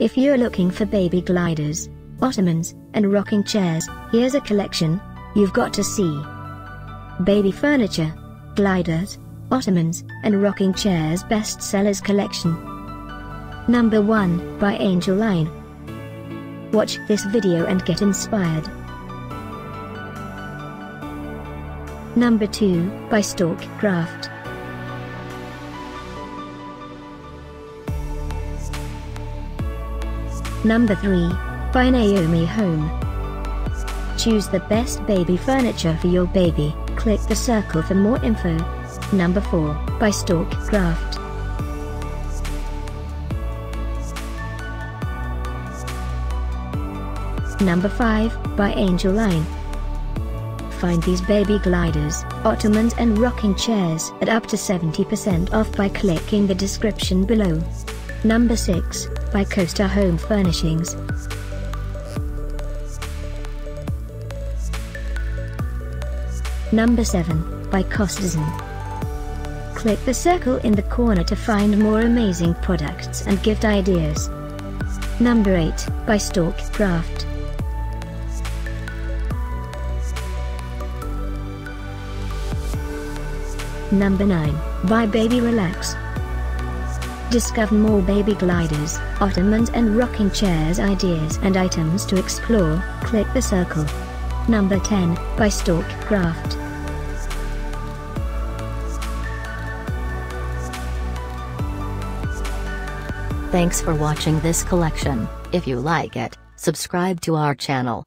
If you're looking for baby gliders, ottomans, and rocking chairs, here's a collection you've got to see. Baby furniture, gliders, ottomans, and rocking chairs bestsellers collection. Number 1 by Angel Line. Watch this video and get inspired. Number 2 by Stork Craft. Number 3 by Naomi Home. Choose the best baby furniture for your baby, click the circle for more info. Number 4 by Stork Craft. Number 5 by Angel Line. Find these baby gliders, ottomans and rocking chairs at up to 70% off by clicking the description below. Number 6 by Coaster Home Furnishings. Number 7 by Costzon. Click the circle in the corner to find more amazing products and gift ideas. Number 8 by Stork Craft. Number 9 by Baby Relax. Discover more baby gliders, ottomans and rocking chairs ideas and items to explore, click the circle. Number 10 by Stork Craft. Thanks for watching this collection. If you like it, subscribe to our channel.